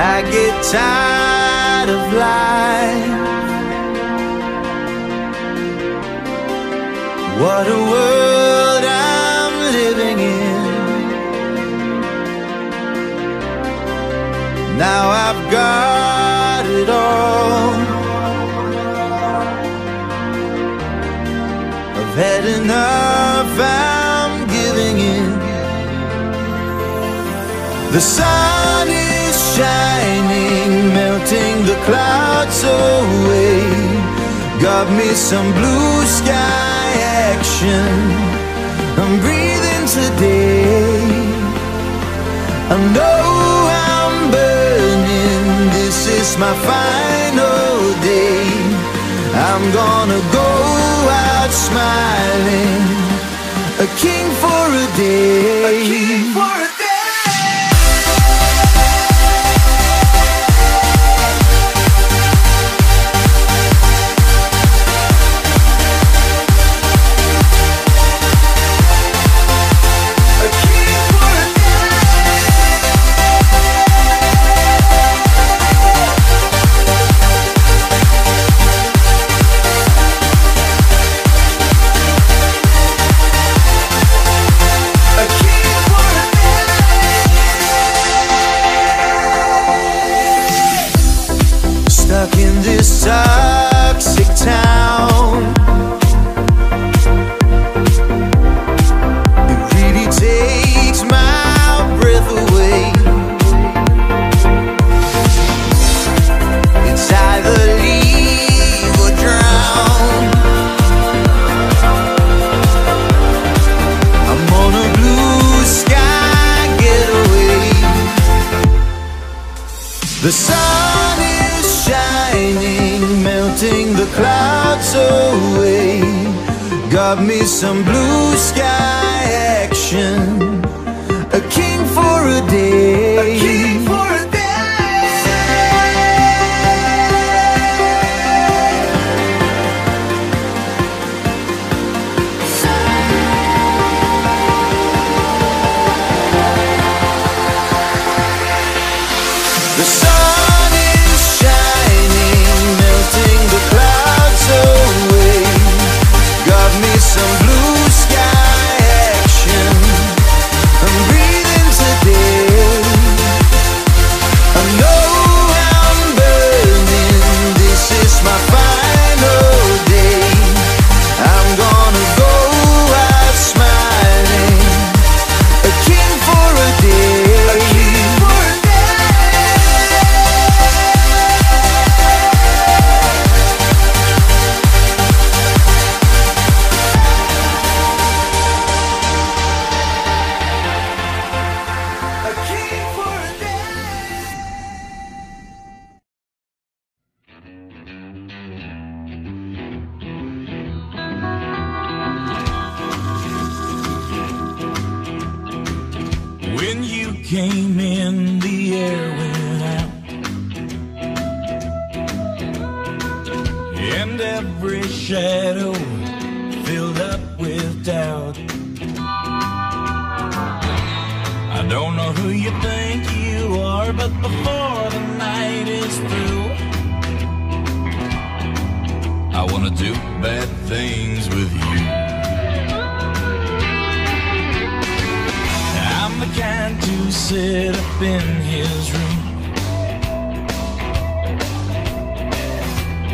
I get tired of life. What a world I'm living in. Now I've got it all. I've had enough, I'm giving in. The sun shining, melting the clouds away. Got me some blue sky action. I'm breathing today. I know I'm burning. This is my final day. I'm gonna go out smiling. A king for a day. A king for a The sun is shining, melting the clouds away. Got me some blue sky The sun came in, the air went out. And every shadow filled up with doubt. I don't know who you think you are, but before the night is through, I wanna do bad things with you. The kind to sit up in his room.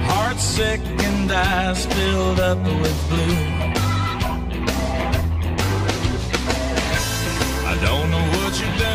Heart sick and eyes filled up with blue. I don't know what you've done.